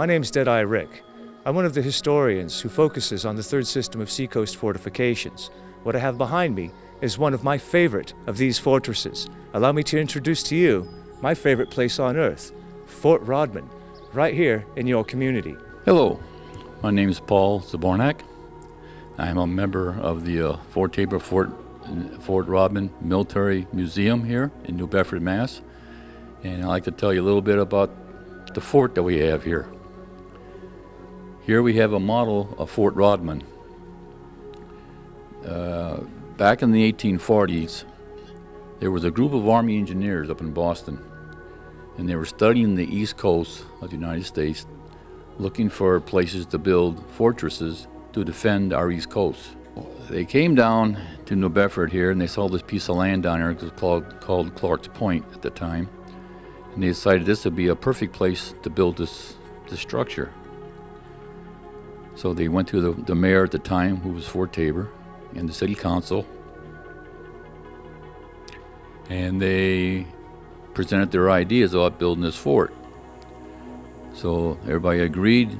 My name's Deadeye Rick. I'm one of the historians who focuses on the third system of seacoast fortifications. What I have behind me is one of my favorite of these fortresses. Allow me to introduce to you my favorite place on earth, Fort Rodman, right here in your community. Hello, my name is Paul Zabornak. I'm a member of the uh, Fort Taber Fort, Fort Rodman Military Museum here in New Bedford, Mass. And I'd like to tell you a little bit about the fort that we have here. Here we have a model of Fort Rodman. Uh, back in the 1840s, there was a group of Army engineers up in Boston, and they were studying the east coast of the United States, looking for places to build fortresses to defend our east coast. They came down to New Bedford here, and they saw this piece of land down there called, called Clark's Point at the time, and they decided this would be a perfect place to build this, this structure. So they went to the, the mayor at the time, who was Fort Taber, and the city council, and they presented their ideas about building this fort. So everybody agreed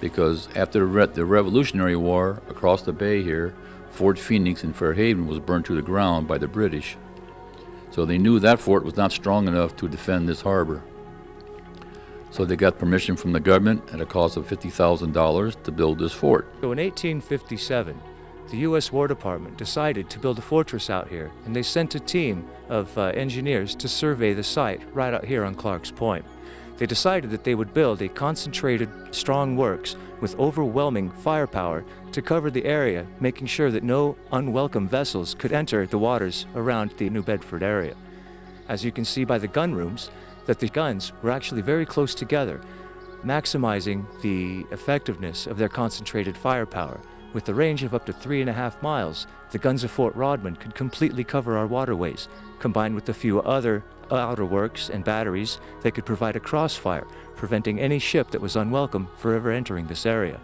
because after the, Re- the Revolutionary War across the bay here, Fort Phoenix in Fairhaven was burned to the ground by the British. So they knew that fort was not strong enough to defend this harbor. So they got permission from the government at a cost of $50,000 to build this fort. So in 1857, the U.S. War Department decided to build a fortress out here, and they sent a team of uh, engineers to survey the site right out here on Clark's Point. They decided that they would build a concentrated, strong works with overwhelming firepower to cover the area, making sure that no unwelcome vessels could enter the waters around the New Bedford area. As you can see by the gun rooms, that the guns were actually very close together, maximizing the effectiveness of their concentrated firepower. With a range of up to three and a half miles, the guns of Fort Rodman could completely cover our waterways. Combined with a few other outer works and batteries, they could provide a crossfire, preventing any ship that was unwelcome for ever entering this area.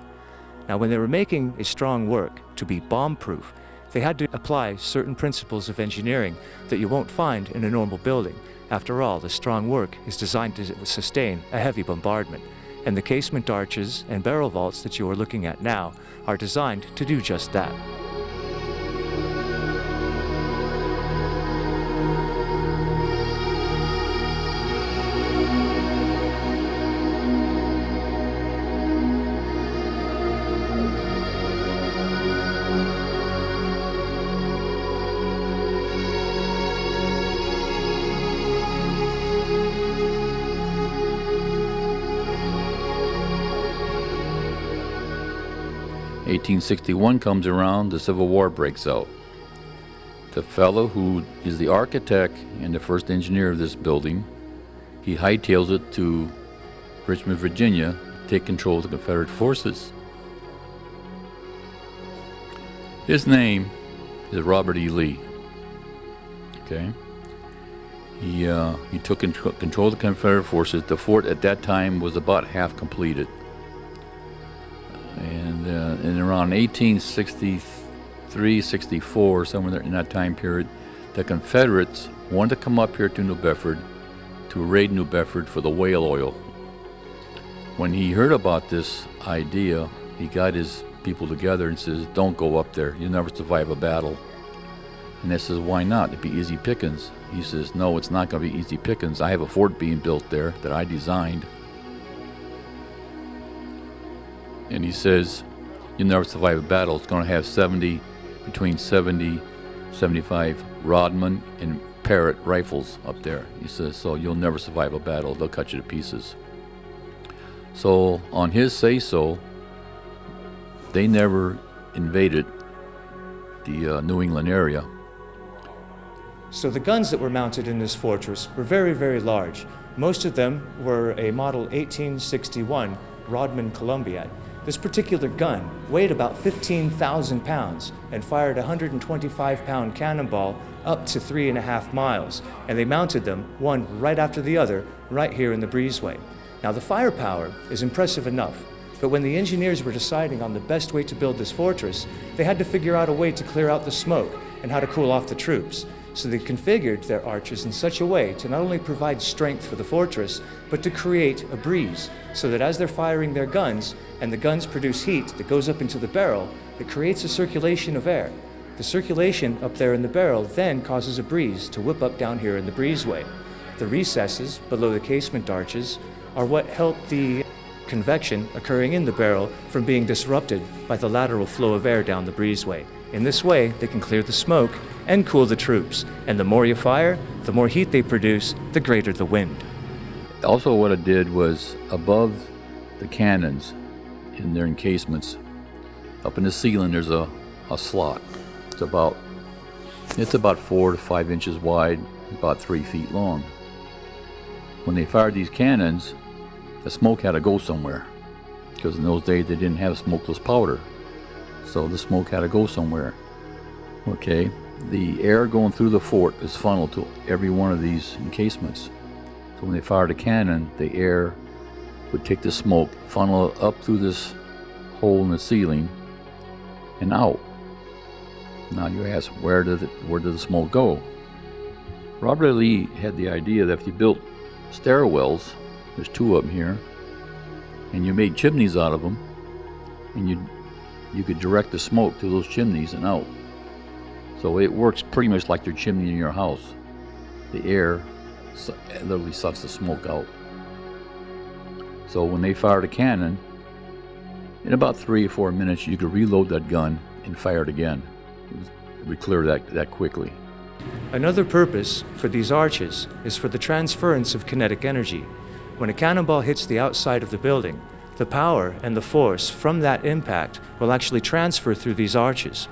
Now, when they were making a strong work to be bomb-proof, they had to apply certain principles of engineering that you won't find in a normal building. After all, the strong work is designed to sustain a heavy bombardment, and the casement arches and barrel vaults that you are looking at now are designed to do just that. 1861 comes around, the Civil War breaks out. The fellow who is the architect and the first engineer of this building, he hightails it to Richmond, Virginia, to take control of the Confederate forces. His name is Robert E. Lee. Okay. He, uh, he took control of the Confederate forces. The fort at that time was about half completed. And uh, in around 1863, 64, somewhere in that time period, the Confederates wanted to come up here to New Bedford to raid New Bedford for the whale oil. When he heard about this idea, he got his people together and says, Don't go up there. You'll never survive a battle. And they says, Why not? It'd be easy pickings. He says, No, it's not going to be easy pickings. I have a fort being built there that I designed. And he says, You'll never survive a battle. It's going to have 70, between 70, 75 Rodman and Parrott rifles up there. He says, So you'll never survive a battle. They'll cut you to pieces. So, on his say so, they never invaded the uh, New England area. So, the guns that were mounted in this fortress were very, very large. Most of them were a Model 1861 Rodman Columbiad. This particular gun weighed about 15,000 pounds and fired a 125 pound cannonball up to three and a half miles, and they mounted them one right after the other right here in the breezeway. Now, the firepower is impressive enough, but when the engineers were deciding on the best way to build this fortress, they had to figure out a way to clear out the smoke and how to cool off the troops. So they configured their arches in such a way to not only provide strength for the fortress, but to create a breeze, so that as they're firing their guns and the guns produce heat that goes up into the barrel, it creates a circulation of air. The circulation up there in the barrel then causes a breeze to whip up down here in the breezeway. The recesses below the casement arches are what help the convection occurring in the barrel from being disrupted by the lateral flow of air down the breezeway. In this way, they can clear the smoke and cool the troops. And the more you fire, the more heat they produce, the greater the wind. Also, what it did was above the cannons in their encasements, up in the ceiling, there's a, a slot. It's about it's about four to five inches wide, about three feet long. When they fired these cannons, the smoke had to go somewhere because in those days they didn't have smokeless powder. So the smoke had to go somewhere. Okay, the air going through the fort is funneled to every one of these encasements. So when they fired a cannon, the air would take the smoke, funnel it up through this hole in the ceiling, and out. Now you ask, where did it, where did the smoke go? Robert Lee had the idea that if you built stairwells, there's two of them here, and you made chimneys out of them, and you you could direct the smoke to those chimneys and out. So it works pretty much like your chimney in your house. The air literally sucks the smoke out. So when they fired a cannon, in about three or four minutes, you could reload that gun and fire it again. It would clear that, that quickly. Another purpose for these arches is for the transference of kinetic energy. When a cannonball hits the outside of the building, the power and the force from that impact will actually transfer through these arches.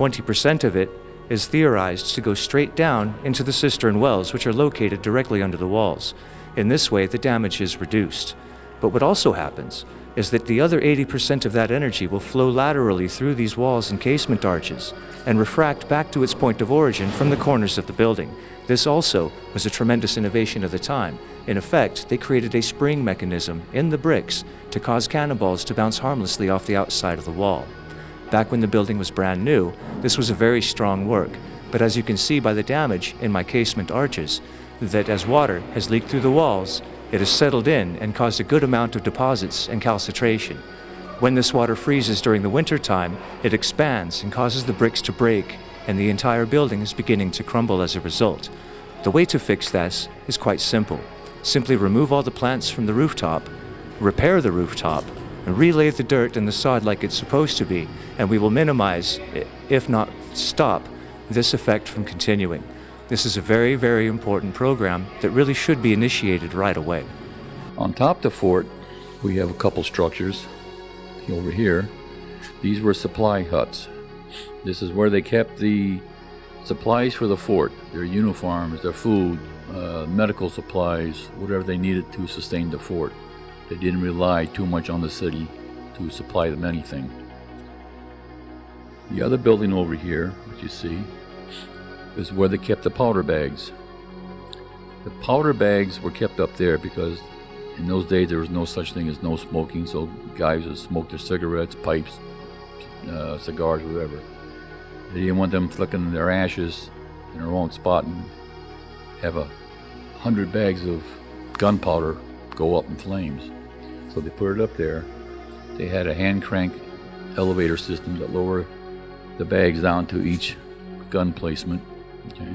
20% of it is theorized to go straight down into the cistern wells, which are located directly under the walls. In this way, the damage is reduced. But what also happens is that the other 80% of that energy will flow laterally through these walls and casement arches and refract back to its point of origin from the corners of the building. This also was a tremendous innovation of the time. In effect, they created a spring mechanism in the bricks to cause cannonballs to bounce harmlessly off the outside of the wall. Back when the building was brand new, this was a very strong work, but as you can see by the damage in my casement arches, that as water has leaked through the walls, it has settled in and caused a good amount of deposits and calcitration. When this water freezes during the winter time, it expands and causes the bricks to break, and the entire building is beginning to crumble as a result. The way to fix this is quite simple. Simply remove all the plants from the rooftop, repair the rooftop, and relay the dirt and the sod like it's supposed to be, and we will minimize, if not stop, this effect from continuing. This is a very, very important program that really should be initiated right away. On top of the fort, we have a couple structures over here. These were supply huts. This is where they kept the supplies for the fort, their uniforms, their food, uh, medical supplies, whatever they needed to sustain the fort. They didn't rely too much on the city to supply them anything. The other building over here, which you see, is where they kept the powder bags. The powder bags were kept up there because in those days there was no such thing as no smoking, so guys would smoke their cigarettes, pipes, uh, cigars, whatever. They didn't want them flicking their ashes in the wrong spot and have a hundred bags of gunpowder go up in flames. So they put it up there. They had a hand crank elevator system that lower the bags down to each gun placement. Okay.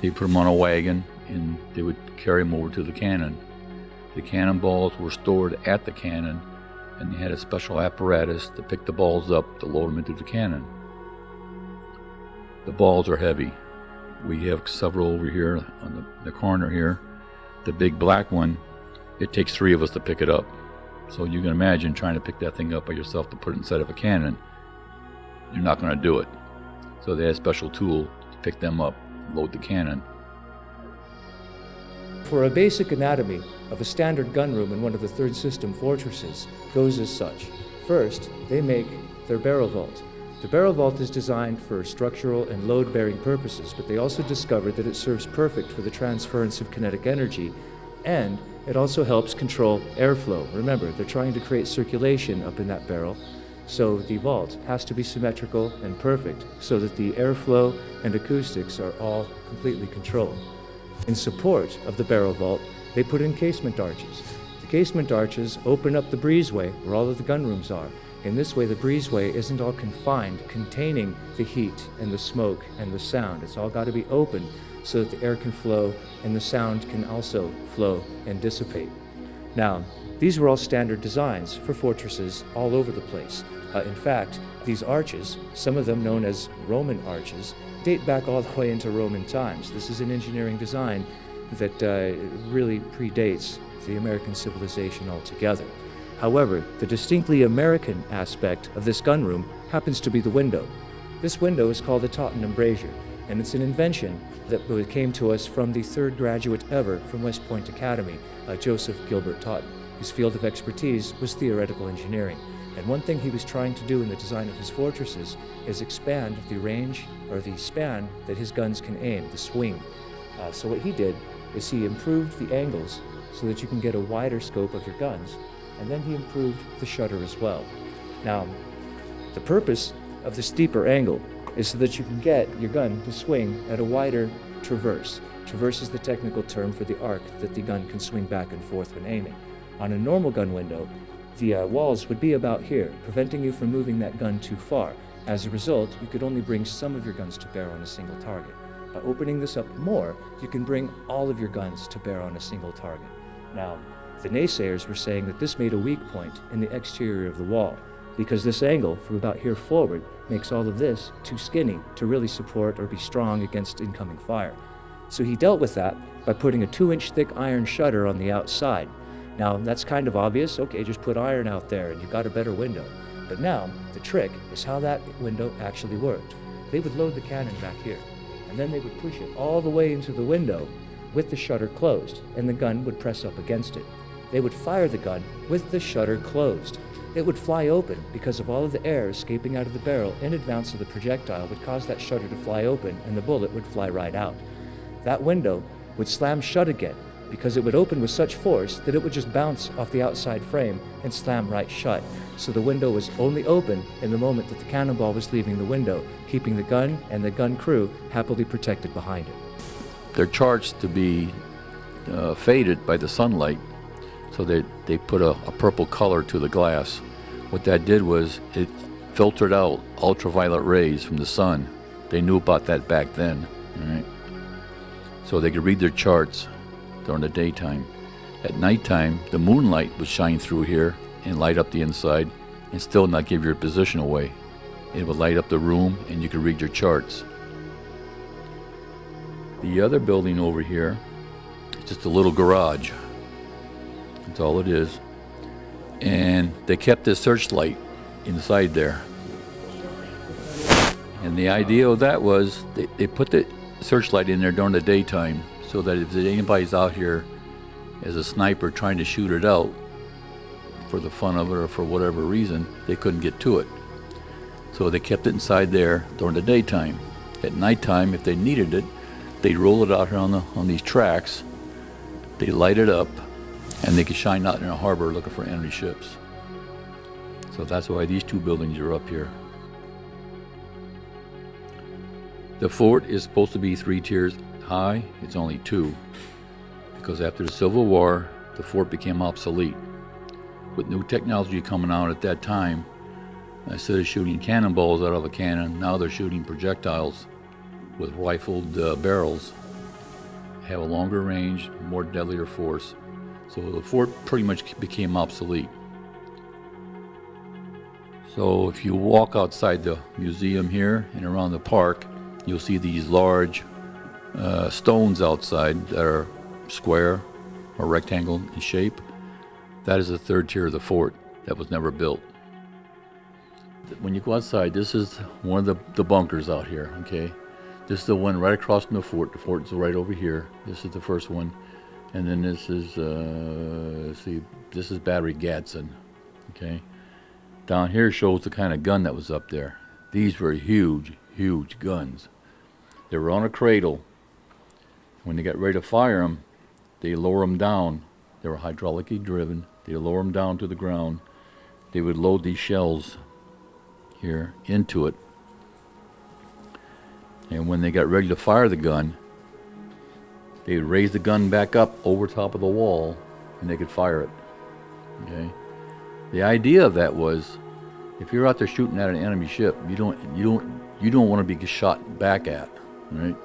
They put them on a wagon and they would carry them over to the cannon. The cannonballs were stored at the cannon and they had a special apparatus to pick the balls up to load them into the cannon. The balls are heavy. We have several over here on the, the corner here. The big black one, it takes three of us to pick it up. So you can imagine trying to pick that thing up by yourself to put it inside of a cannon. You're not going to do it. So they had a special tool to pick them up, load the cannon. For a basic anatomy of a standard gun room in one of the third system fortresses goes as such. First, they make their barrel vault. The barrel vault is designed for structural and load bearing purposes, but they also discovered that it serves perfect for the transference of kinetic energy and it also helps control airflow. Remember, they're trying to create circulation up in that barrel So the vault has to be symmetrical and perfect so that the airflow and acoustics are all completely controlled. In support of the barrel vault, they put in casement arches. The casement arches open up the breezeway where all of the gun rooms are. In this way, the breezeway isn't all confined, containing the heat and the smoke and the sound. It's all got to be open so that the air can flow and the sound can also flow and dissipate. Now, these were all standard designs for fortresses all over the place. Uh, in fact, these arches, some of them known as Roman arches, date back all the way into Roman times. This is an engineering design that uh, really predates the American civilization altogether. However, the distinctly American aspect of this gunroom happens to be the window. This window is called the Totten embrasure, and it's an invention that came to us from the third graduate ever from West Point Academy, uh, Joseph Gilbert Totten. His field of expertise was theoretical engineering. And one thing he was trying to do in the design of his fortresses is expand the range or the span that his guns can aim, the swing. Uh, so what he did is he improved the angles so that you can get a wider scope of your guns and then he improved the shutter as well. Now, the purpose of the steeper angle is so that you can get your gun to swing at a wider traverse. Traverse is the technical term for the arc that the gun can swing back and forth when aiming. On a normal gun window, the uh, walls would be about here, preventing you from moving that gun too far. As a result, you could only bring some of your guns to bear on a single target. By opening this up more, you can bring all of your guns to bear on a single target. Now, the naysayers were saying that this made a weak point in the exterior of the wall, because this angle from about here forward makes all of this too skinny to really support or be strong against incoming fire. So he dealt with that by putting a two inch thick iron shutter on the outside. Now that's kind of obvious, okay, just put iron out there and you've got a better window. But now, the trick is how that window actually worked. They would load the cannon back here, and then they would push it all the way into the window with the shutter closed, and the gun would press up against it they would fire the gun with the shutter closed. It would fly open because of all of the air escaping out of the barrel in advance of the projectile would cause that shutter to fly open and the bullet would fly right out. That window would slam shut again because it would open with such force that it would just bounce off the outside frame and slam right shut. So the window was only open in the moment that the cannonball was leaving the window, keeping the gun and the gun crew happily protected behind it. They're charged to be uh, faded by the sunlight so they, they put a, a purple color to the glass. What that did was it filtered out ultraviolet rays from the sun. They knew about that back then, right? So they could read their charts during the daytime. At nighttime, the moonlight would shine through here and light up the inside and still not give your position away. It would light up the room and you could read your charts. The other building over here just a little garage. That's all it is. And they kept the searchlight inside there. And the idea of that was they, they put the searchlight in there during the daytime so that if anybody's out here as a sniper trying to shoot it out for the fun of it or for whatever reason, they couldn't get to it. So they kept it inside there during the daytime. At nighttime, if they needed it, they'd roll it out here on, the, on these tracks. They light it up, and they could shine out in a harbor looking for enemy ships. So that's why these two buildings are up here. The fort is supposed to be three tiers high. It's only two because after the Civil War, the fort became obsolete. With new technology coming out at that time, instead of shooting cannonballs out of a cannon, now they're shooting projectiles with rifled uh, barrels, have a longer range, more deadlier force. So the fort pretty much became obsolete. So if you walk outside the museum here and around the park, you'll see these large uh, stones outside that are square or rectangle in shape. That is the third tier of the fort that was never built. When you go outside, this is one of the, the bunkers out here, okay? This is the one right across from the fort. The fort is right over here. This is the first one. And then this is, uh, see, this is Battery Gadsden, okay? Down here shows the kind of gun that was up there. These were huge, huge guns. They were on a cradle. When they got ready to fire them, they lower them down. They were hydraulically driven. They lower them down to the ground. They would load these shells here into it. And when they got ready to fire the gun, they would raise the gun back up over top of the wall and they could fire it. Okay. The idea of that was if you're out there shooting at an enemy ship, you don't you don't you don't want to be shot back at, right?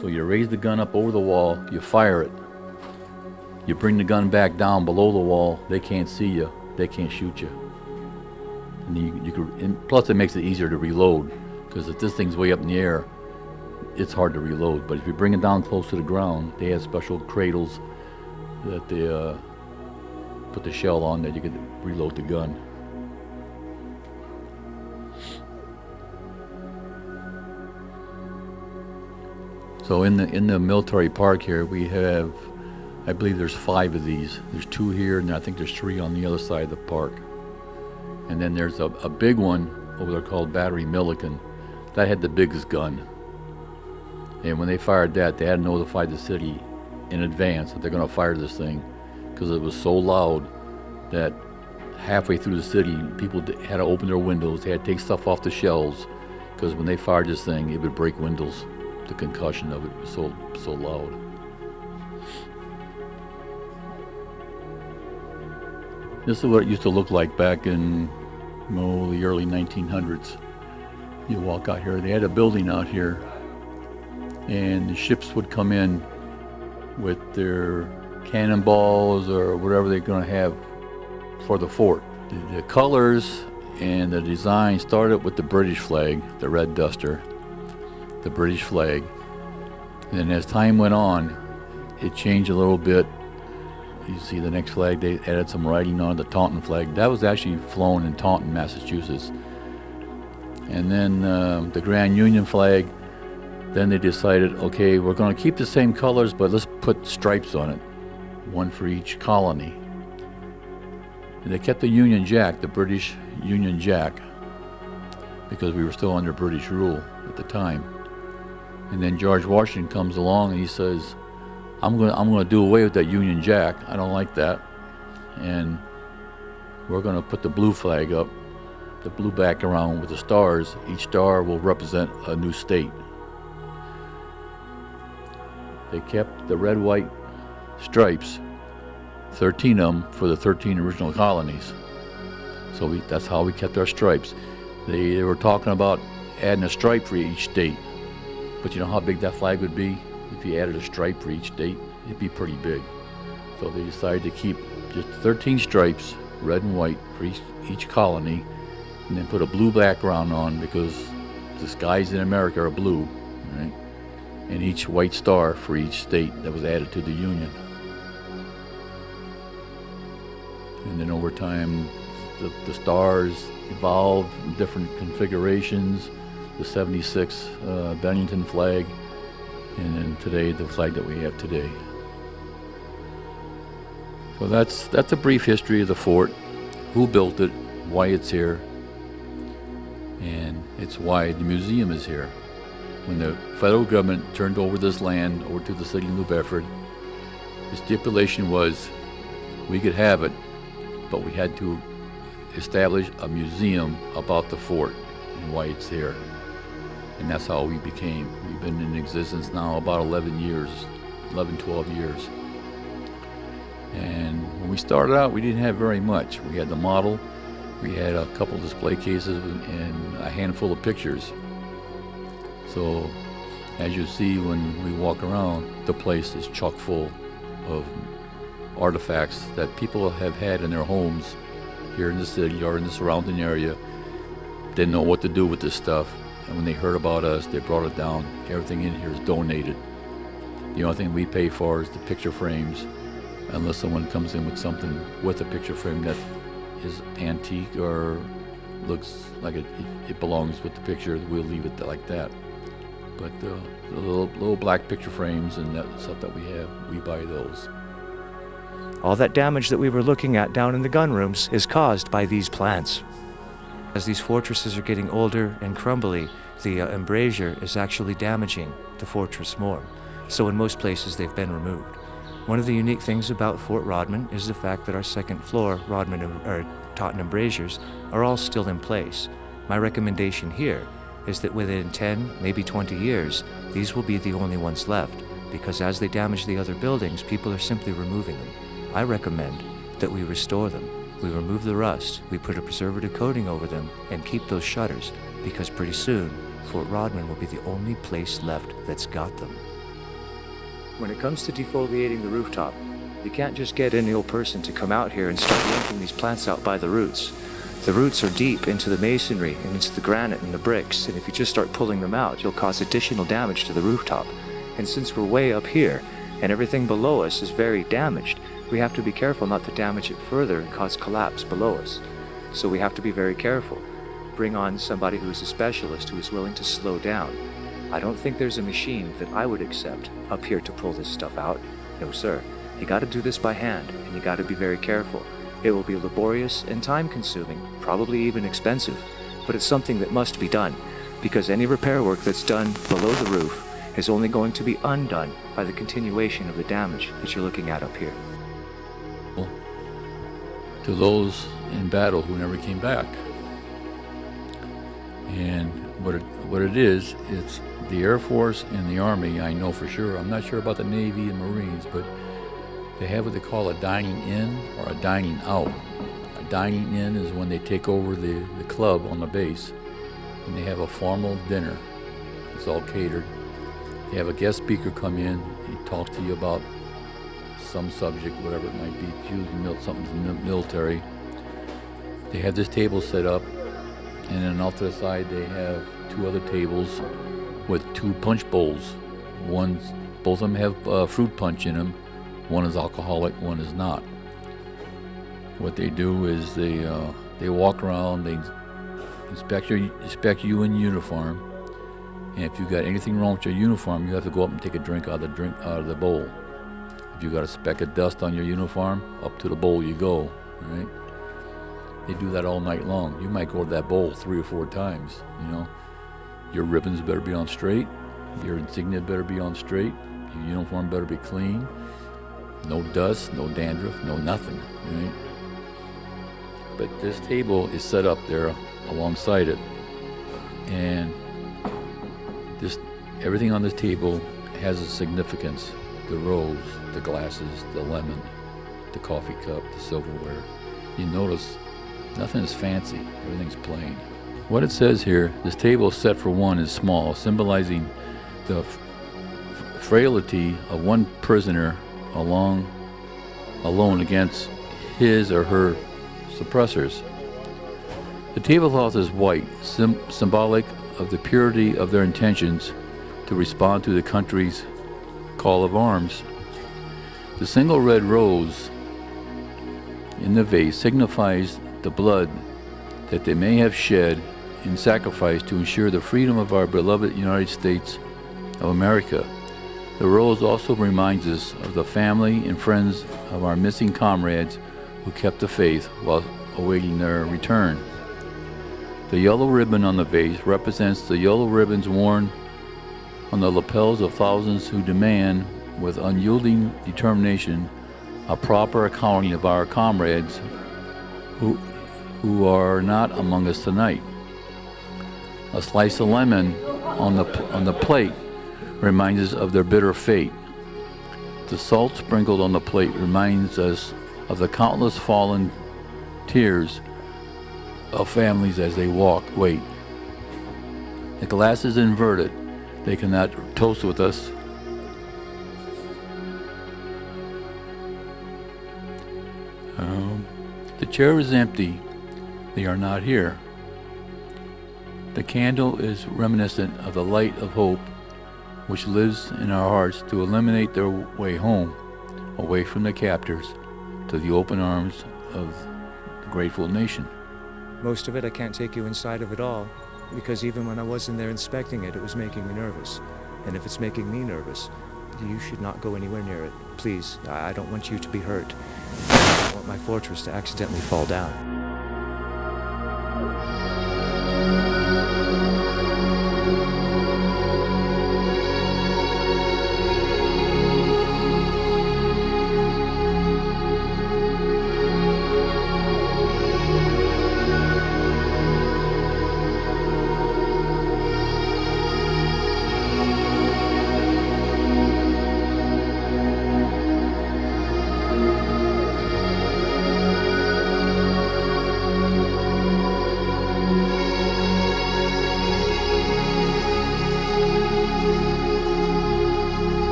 So you raise the gun up over the wall, you fire it. You bring the gun back down below the wall, they can't see you, they can't shoot you. And you, you and plus it makes it easier to reload because if this thing's way up in the air, it's hard to reload. But if you bring it down close to the ground, they have special cradles that they uh, put the shell on that you could reload the gun. So in the in the military park here, we have, I believe there's five of these. There's two here, and I think there's three on the other side of the park. And then there's a, a big one over there called Battery Milliken. That had the biggest gun. And when they fired that, they had notified the city in advance that they're going to fire this thing because it was so loud that halfway through the city, people had to open their windows. They had to take stuff off the shelves because when they fired this thing, it would break windows the concussion of it was so so loud. This is what it used to look like back in oh, the early 1900s. You walk out here, they had a building out here, and the ships would come in with their cannonballs or whatever they're going to have for the fort. The, the colors and the design started with the British flag, the red duster, the British flag. And as time went on, it changed a little bit. You see the next flag, they added some writing on the Taunton flag. That was actually flown in Taunton, Massachusetts. And then uh, the Grand Union flag, then they decided, okay, we're going to keep the same colors, but let's put stripes on it, one for each colony. And they kept the Union Jack, the British Union Jack, because we were still under British rule at the time. And then George Washington comes along and he says, I'm going to I'm going to do away with that Union Jack. I don't like that. And we're going to put the blue flag up, the blue background with the stars. Each star will represent a new state. They kept the red, white stripes, 13 of them for the 13 original colonies. So we, that's how we kept our stripes. They, they were talking about adding a stripe for each state. But you know how big that flag would be if you added a stripe for each state? It'd be pretty big. So they decided to keep just 13 stripes, red and white, for each, each colony, and then put a blue background on because the skies in America are blue, right? And each white star for each state that was added to the Union. And then over time, the, the stars evolved in different configurations the 76 uh, Bennington flag, and then today the flag that we have today. So that's that's a brief history of the fort, who built it, why it's here, and it's why the museum is here. When the federal government turned over this land over to the city of New Bedford, the stipulation was we could have it, but we had to establish a museum about the fort and why it's here and that's how we became. We've been in existence now about 11 years, 11, 12 years. And when we started out, we didn't have very much. We had the model, we had a couple display cases, and a handful of pictures. So, as you see when we walk around, the place is chock full of artifacts that people have had in their homes here in the city or in the surrounding area. Didn't know what to do with this stuff and when they heard about us, they brought it down. Everything in here is donated. The only thing we pay for is the picture frames, unless someone comes in with something with a picture frame that is antique or looks like it, it, it belongs with the picture, we'll leave it like that. But uh, the little, little black picture frames and that stuff that we have, we buy those. All that damage that we were looking at down in the gun rooms is caused by these plants. As these fortresses are getting older and crumbly, the uh, embrasure is actually damaging the fortress more. So in most places they've been removed. One of the unique things about Fort Rodman is the fact that our second floor Rodman or Totten embrasures are all still in place. My recommendation here is that within 10, maybe 20 years, these will be the only ones left, because as they damage the other buildings, people are simply removing them. I recommend that we restore them. We remove the rust, we put a preservative coating over them, and keep those shutters, because pretty soon, Fort Rodman will be the only place left that's got them. When it comes to defoliating the rooftop, you can't just get any old person to come out here and start yanking these plants out by the roots. The roots are deep into the masonry and into the granite and the bricks, and if you just start pulling them out, you'll cause additional damage to the rooftop. And since we're way up here, and everything below us is very damaged, we have to be careful not to damage it further and cause collapse below us. So we have to be very careful. Bring on somebody who is a specialist who is willing to slow down. I don't think there's a machine that I would accept up here to pull this stuff out. No, sir. You got to do this by hand, and you got to be very careful. It will be laborious and time consuming, probably even expensive, but it's something that must be done, because any repair work that's done below the roof is only going to be undone by the continuation of the damage that you're looking at up here. To those in battle who never came back. And what it, what it is, it's the Air Force and the Army, I know for sure. I'm not sure about the Navy and Marines, but they have what they call a dining in or a dining out. A dining in is when they take over the, the club on the base and they have a formal dinner. It's all catered. They have a guest speaker come in, he talks to you about some subject, whatever it might be, it's usually something military. They have this table set up, and then off to the side they have two other tables with two punch bowls. One's, both of them have uh, fruit punch in them, one is alcoholic, one is not. What they do is they uh, they walk around, they inspect your inspect you in uniform, and if you got anything wrong with your uniform, you have to go up and take a drink out of the drink out of the bowl. If you got a speck of dust on your uniform, up to the bowl you go. Right? They do that all night long. You might go to that bowl three or four times. You know, your ribbons better be on straight, your insignia better be on straight, your uniform better be clean. No dust, no dandruff, no nothing, right? But this table is set up there alongside it. And this everything on this table has a significance. The rose, the glasses, the lemon, the coffee cup, the silverware. You notice nothing is fancy, everything's plain. What it says here, this table set for one is small, symbolizing the frailty of one prisoner along alone against his or her suppressors. The tablecloth is white, symbolic of the purity of their intentions to respond to the country's call of arms. The single red rose in the vase signifies the blood that they may have shed in sacrifice to ensure the freedom of our beloved United States of America. The rose also reminds us of the family and friends of our missing comrades who kept the faith while awaiting their return. The yellow ribbon on the vase represents the yellow ribbons worn on the lapels of thousands who demand, with unyielding determination, a proper accounting of our comrades who, who are not among us tonight. A slice of lemon on the, on the plate reminds us of their bitter fate. The salt sprinkled on the plate reminds us of the countless fallen tears of families as they walk, wait. The glass is inverted. They cannot toast with us. Um, the chair is empty. They are not here. The candle is reminiscent of the light of hope which lives in our hearts to eliminate their way home, away from the captors, to the open arms of the grateful nation. Most of it, I can't take you inside of it all, because even when I was in there inspecting it, it was making me nervous. And if it's making me nervous, you should not go anywhere near it. Please, I don't want you to be hurt. I don't want my fortress to accidentally fall down.